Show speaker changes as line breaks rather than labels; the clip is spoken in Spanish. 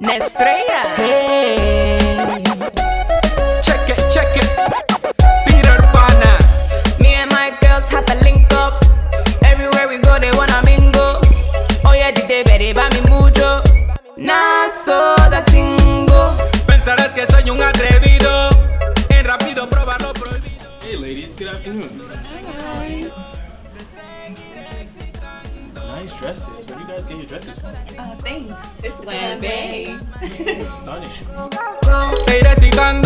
Nestrella.
Hey. Check it, check it. Peter Pana.
Me and my girls have a link up. Everywhere we go, they wanna mingle. Ti te veré pa' mi mucho. Nazo da tingo.
Pensarás que soy un atrevido. En rápido probar lo prohibido.
Hey ladies, good afternoon. Nice dresses. Where do you guys get your dresses from?
Oh, thanks. It's Glam Bay.
Stunning.
Te iré citando.